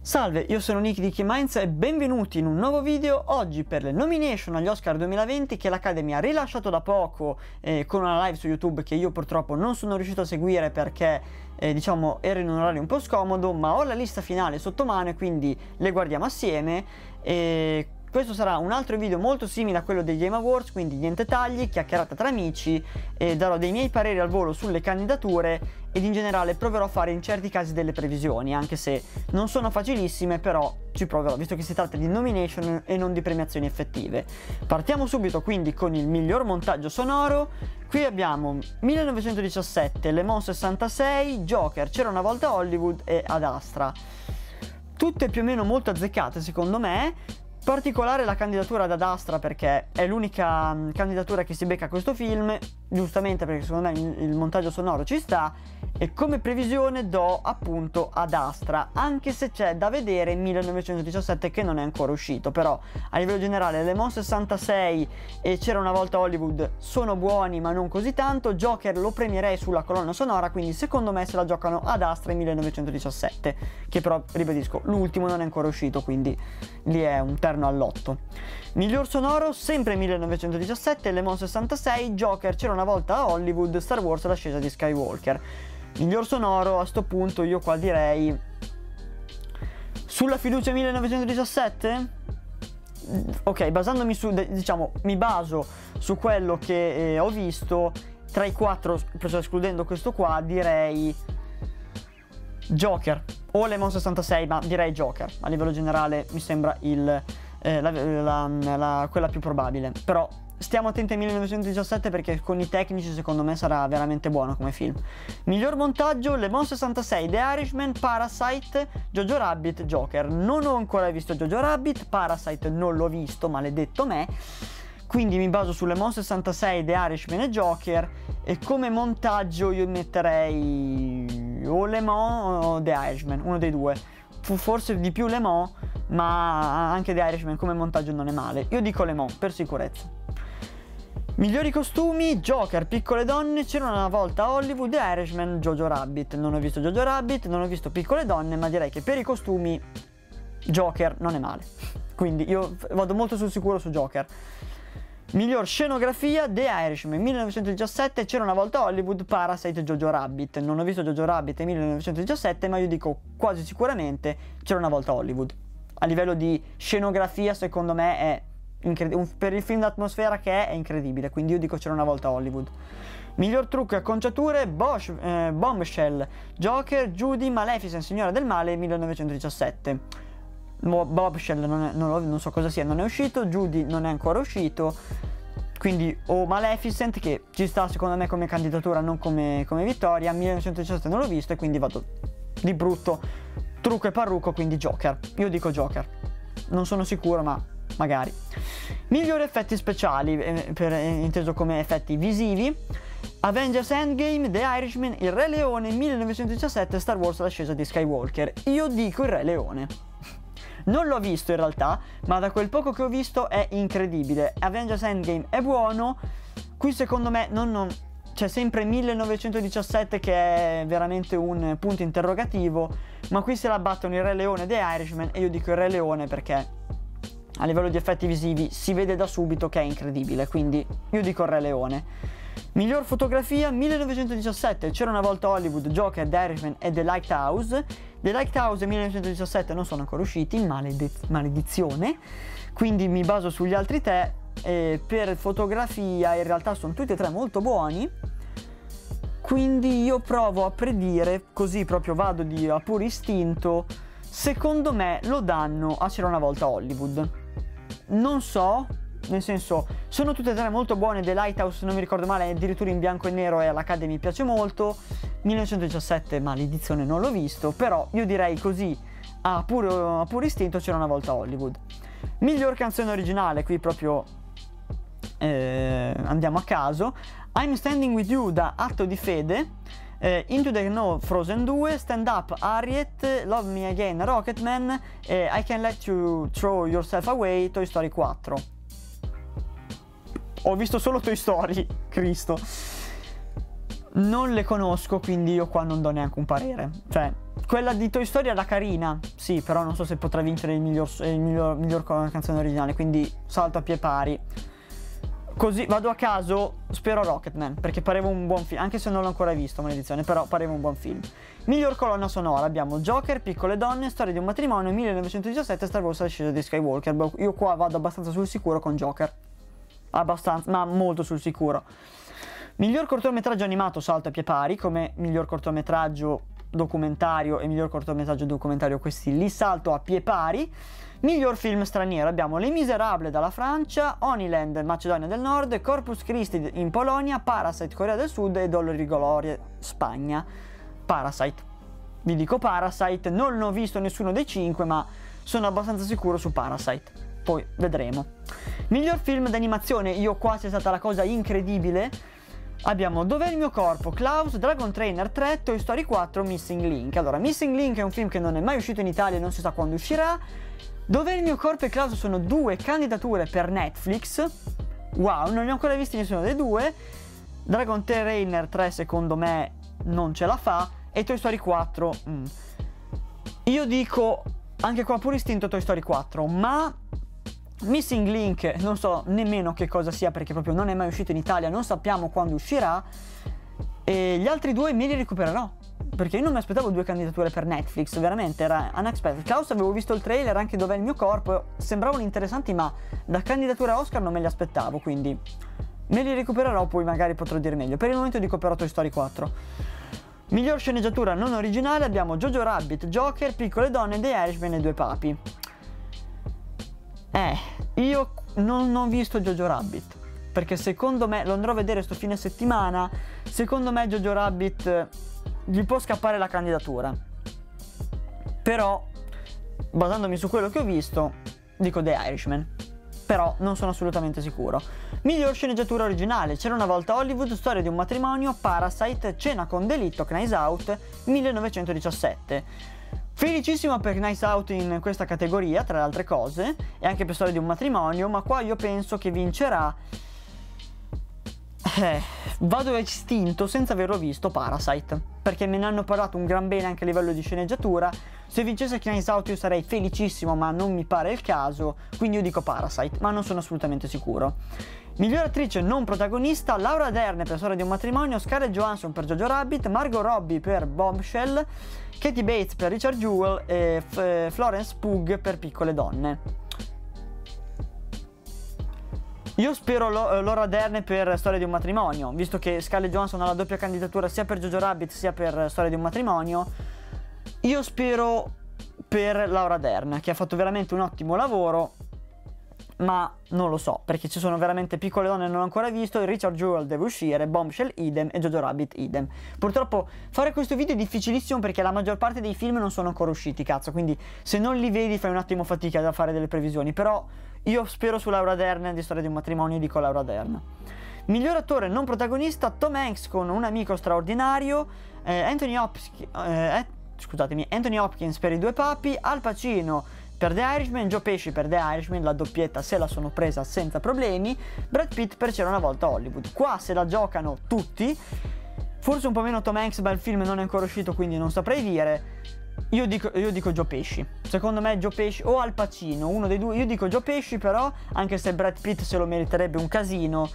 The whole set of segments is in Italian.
Salve, io sono Nick di Keyminds e benvenuti in un nuovo video oggi per le nomination agli Oscar 2020 che l'Academy ha rilasciato da poco eh, con una live su YouTube che io purtroppo non sono riuscito a seguire perché eh, diciamo ero in un orario un po' scomodo ma ho la lista finale sotto mano e quindi le guardiamo assieme e questo sarà un altro video molto simile a quello dei Game Awards, quindi niente tagli, chiacchierata tra amici, e darò dei miei pareri al volo sulle candidature ed in generale proverò a fare in certi casi delle previsioni, anche se non sono facilissime, però ci proverò, visto che si tratta di nomination e non di premiazioni effettive. Partiamo subito quindi con il miglior montaggio sonoro. Qui abbiamo 1917, Le Mans 66, Joker, C'era una volta Hollywood e Ad Astra. Tutte più o meno molto azzeccate secondo me, Particolare la candidatura ad Astra perché è l'unica mm, candidatura che si becca a questo film, giustamente perché secondo me il montaggio sonoro ci sta, e come previsione do appunto ad Astra, anche se c'è da vedere 1917 che non è ancora uscito, però a livello generale Le Mans 66 e C'era una volta Hollywood sono buoni ma non così tanto, Joker lo premierei sulla colonna sonora, quindi secondo me se la giocano ad Astra in 1917, che però ribadisco l'ultimo non è ancora uscito, quindi lì è un terno all'otto. Miglior sonoro, sempre 1917, Le Mans 66, Joker, c'era una volta a Hollywood, Star Wars, l'ascesa di Skywalker. Miglior sonoro, a sto punto io qua direi... Sulla fiducia 1917? Ok, basandomi su, diciamo, mi baso su quello che eh, ho visto, tra i quattro, escludendo questo qua, direi Joker o Le Mans 66, ma direi Joker. A livello generale mi sembra il, eh, la, la, la, quella più probabile. Però stiamo attenti al 1917 perché con i tecnici secondo me sarà veramente buono come film. Miglior montaggio, Le Mans 66, The Irishman, Parasite, Jojo Rabbit, Joker. Non ho ancora visto Jojo Rabbit, Parasite non l'ho visto, maledetto me. Quindi mi baso sulle Mon 66, The Irishman e Joker e come montaggio io metterei o Le Mans o The Irishman, uno dei due. Forse di più Le Mans, ma anche The Irishman come montaggio non è male. Io dico Le Mans per sicurezza. Migliori costumi, Joker, Piccole Donne, c'era una volta Hollywood, The Irishman, Jojo Rabbit. Non ho visto Jojo Rabbit, non ho visto Piccole Donne, ma direi che per i costumi Joker non è male. Quindi io vado molto sul sicuro su Joker. Miglior scenografia The Irishman 1917 c'era una volta Hollywood Parasite Jojo Rabbit non ho visto Jojo Rabbit nel 1917 ma io dico quasi sicuramente c'era una volta Hollywood a livello di scenografia secondo me è incredibile per il film d'atmosfera che è è incredibile. Quindi io dico c'era una volta Hollywood. Miglior trucco e acconciature Bosch, eh, Bombshell Joker Judy Maleficent Signora del Male 1917 Bobshell non, non, non, so cosa sia, non è uscito, Judy non è ancora uscito, quindi o Maleficent che ci sta secondo me come candidatura, non come, come vittoria, 1917 non l'ho visto e quindi vado di brutto, trucco e parrucco, quindi Joker, io dico Joker, non sono sicuro ma magari. Migliori effetti speciali, eh, per, eh, inteso come effetti visivi, Avengers Endgame, The Irishman, Il Re Leone, 1917, Star Wars, l'ascesa di Skywalker. Io dico Il Re Leone. Non l'ho visto in realtà, ma da quel poco che ho visto è incredibile. Avengers Endgame è buono, qui secondo me non, non c'è sempre 1917 che è veramente un punto interrogativo, ma qui se la battono il Re Leone e The Irishman e io dico il Re Leone perché a livello di effetti visivi si vede da subito che è incredibile, quindi io dico il Re Leone. Miglior fotografia 1917, c'era una volta Hollywood, Joker, The Irishman e The Lighthouse. The Lighthouse e 1917 non sono ancora usciti, malediz- maledizione, quindi mi baso sugli altri tre. Per fotografia in realtà sono tutti e tre molto buoni, quindi io provo a predire, così proprio vado di, a puro istinto, secondo me lo danno a C'era una volta Hollywood. Non so, nel senso, sono tutte e tre molto buone. The Lighthouse, se non mi ricordo male, addirittura in bianco e nero e all'Academy piace molto. 1917, maledizione, non l'ho visto. Però io direi così, a puro, a puro istinto, c'era una volta Hollywood. Miglior canzone originale, qui proprio eh, andiamo a caso. I'm Standing With You da Atto di Fede. Eh, Into the No Frozen 2, Stand Up Harriet, Love Me Again Rocketman e I Can Let You Throw Yourself Away Toy Story 4. Ho visto solo Toy Story, Cristo. Non le conosco, quindi io qua non do neanche un parere. Cioè, quella di Toy Story era carina, sì, però non so se potrà vincere il miglior, il miglior, miglior canzone originale, quindi salto a pie pari. Così vado a caso, spero Rocketman, perché pareva un buon film, anche se non l'ho ancora visto, maledizione, però pareva un buon film. Miglior colonna sonora abbiamo Joker, Piccole donne, Storia di un matrimonio, 1917, Star Wars, L'ascesa di Skywalker. Boh, io qua vado abbastanza sul sicuro con Joker. Abbastanza, ma molto sul sicuro. Miglior cortometraggio animato salto a pie pari, come miglior cortometraggio documentario e miglior cortometraggio documentario questi li salto a pie pari. Miglior film straniero abbiamo Les Miserables dalla Francia, Oniland Macedonia del Nord, Corpus Christi in Polonia, Parasite Corea del Sud e Dolori Gloria Spagna. Parasite. Vi dico Parasite, non ho visto nessuno dei cinque ma sono abbastanza sicuro su Parasite. Poi vedremo. Miglior film d'animazione, io qua c'è stata la cosa incredibile. Abbiamo Dov'è il mio corpo? Klaus, Dragon Trainer 3, Toy Story 4, Missing Link. Allora, Missing Link è un film che non è mai uscito in Italia e non si sa quando uscirà. Dove il mio corpo e Klaus sono due candidature per Netflix. Wow, non ne ho ancora visti nessuno dei due. Dragon Trainer 3 secondo me non ce la fa. E Toy Story 4. Mm. Io dico, anche qua pure istinto Toy Story 4, ma Missing Link non so nemmeno che cosa sia perché proprio non è mai uscito in Italia, non sappiamo quando uscirà. E gli altri due me li recupererò. Perché io non mi aspettavo due candidature per Netflix, veramente era unexpected. Klaus avevo visto il trailer anche dov'è il mio corpo, sembravano interessanti, ma da candidatura Oscar non me li aspettavo, quindi me li recupererò, poi magari potrò dire meglio. Per il momento dico però Toy Story 4. Miglior sceneggiatura non originale abbiamo Jojo Rabbit, Joker, Piccole Donne, The Irishman e Due Papi. Eh, io non ho visto Jojo Rabbit perché secondo me lo andrò a vedere sto fine settimana. Secondo me Jojo Rabbit gli può scappare la candidatura. Però, basandomi su quello che ho visto, dico The Irishman. Però non sono assolutamente sicuro. Miglior sceneggiatura originale: C'era una volta Hollywood, storia di un matrimonio, Parasite, Cena con delitto, Knives Out, 1917. Felicissimo per Nice Out in questa categoria, tra le altre cose, e anche per storia di un matrimonio, ma qua io penso che vincerà eh, vado estinto senza averlo visto Parasite, perché me ne hanno parlato un gran bene anche a livello di sceneggiatura. Se vincesse Knives Out io sarei felicissimo, ma non mi pare il caso, quindi io dico Parasite, ma non sono assolutamente sicuro. Miglior attrice non protagonista, Laura Dern per Storia di un matrimonio, Scarlett Johansson per Jojo Rabbit, Margot Robbie per Bombshell, Katie Bates per Richard Jewell e F- Florence Pugh per Piccole Donne. Io spero lo, eh, Laura Dern per Storia di un matrimonio, visto che Scarlett Johansson ha la doppia candidatura sia per Jojo Rabbit sia per Storia di un matrimonio. Io spero per Laura Dern, che ha fatto veramente un ottimo lavoro, ma non lo so, perché ci sono veramente piccole donne che non ho ancora visto, Richard Jewell deve uscire, Bombshell idem e Jojo Rabbit idem. Purtroppo fare questo video è difficilissimo perché la maggior parte dei film non sono ancora usciti, cazzo, quindi se non li vedi fai un attimo fatica a fare delle previsioni, però io spero su Laura Dern di Storia di un matrimonio e dico Laura Dern. Miglior attore non protagonista Tom Hanks con un amico straordinario, eh, Anthony, Hopkins, eh, scusatemi, Anthony Hopkins per i due papi, Al Pacino per The Irishman, Joe Pesci per The Irishman, la doppietta se la sono presa senza problemi, Brad Pitt per C'era una volta Hollywood. Qua se la giocano tutti, forse un po' meno Tom Hanks, ma il film non è ancora uscito quindi non saprei dire. Io dico, io dico Joe Pesci. Secondo me Joe Pesci o Al Pacino, uno dei due. Io dico Joe Pesci, però, anche se Brad Pitt se lo meriterebbe un casino.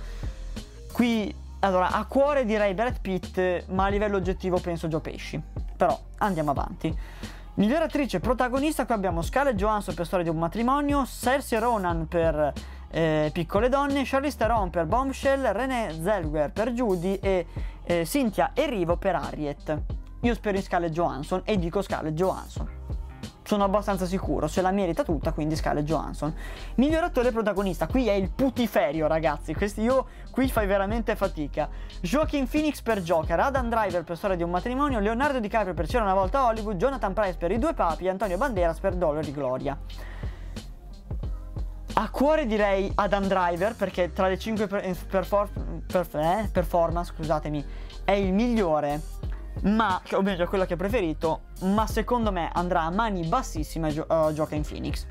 Qui, allora, a cuore direi Brad Pitt, ma a livello oggettivo penso Joe Pesci. Però andiamo avanti. Miglior attrice protagonista, qui abbiamo Scarlett Johansson per Storia di un matrimonio, Cersei Ronan per eh, Piccole donne, Charlize Theron per Bombshell, Renée Zellweger per Judy e eh, Cynthia Erivo per Harriet. Io spero in Scarlett Johansson e dico Scarlett Johansson. Sono abbastanza sicuro, se la merita tutta, quindi Scarlett Johansson. Miglior attore protagonista, qui è il putiferio, ragazzi. Questi io qui fai veramente fatica. Joaquin Phoenix per Joker, Adam Driver per Storia di un matrimonio, Leonardo DiCaprio per C'era una volta Hollywood, Jonathan Price per I due papi Antonio Banderas per Dollar di Gloria. A cuore direi Adam Driver perché tra le 5 per, perfor, per, eh, performance, scusatemi, è il migliore ma, o meglio quello che ho preferito, ma secondo me andrà a mani bassissime gio- a Joaquin Phoenix.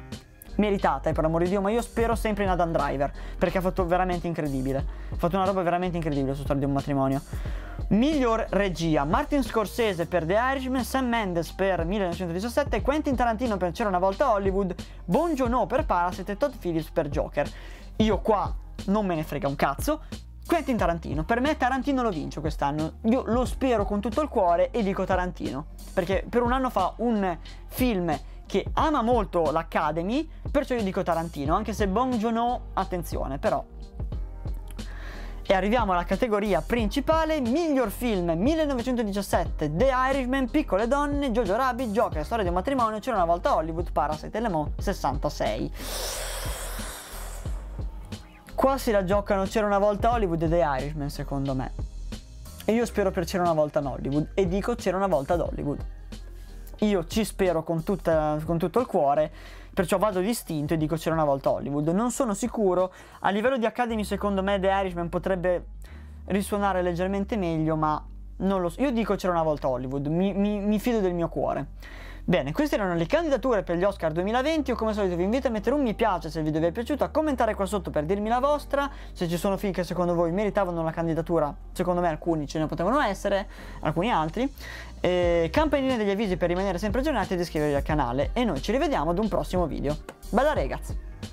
meritata, per amore di Dio, ma io spero sempre in Adam Driver, perché ha fatto veramente incredibile. Ha fatto una roba veramente incredibile su Storia di un matrimonio. Miglior regia, Martin Scorsese per The Irishman, Sam Mendes per 1917, Quentin Tarantino per C'era una volta Hollywood, Bon Joon-ho per Parasite e Todd Phillips per Joker. Io qua non me ne frega un cazzo, Quentin Tarantino, per me Tarantino lo vince quest'anno, io lo spero con tutto il cuore e dico Tarantino, perché per un anno fa un film che ama molto l'Academy, perciò io dico Tarantino, anche se Bong Joon-ho, attenzione, però. E arriviamo alla categoria principale, miglior film 1917, The Irishman, Piccole donne, Jojo Rabbit, Joker, Storia di un matrimonio, C'era una volta Hollywood, Parasite Le Mans 66. Qua si la giocano C'era una volta Hollywood e The Irishman secondo me. E io spero per C'era una volta in Hollywood e dico C'era una volta ad Hollywood. Io ci spero con, tutta, con tutto il cuore, perciò vado distinto e dico c'era una volta Hollywood. Non sono sicuro, a livello di Academy secondo me The Irishman potrebbe risuonare leggermente meglio, ma non lo so. Io dico c'era una volta Hollywood, mi, mi, mi fido del mio cuore. Bene, queste erano le candidature per gli Oscar 2020. Io come al solito vi invito a mettere un mi piace se il video vi è piaciuto, a commentare qua sotto per dirmi la vostra, se ci sono film che secondo voi meritavano la candidatura, secondo me alcuni ce ne potevano essere, alcuni altri. E campanine degli avvisi per rimanere sempre aggiornati ed iscrivervi al canale. E noi ci rivediamo ad un prossimo video. Bella ragazzi!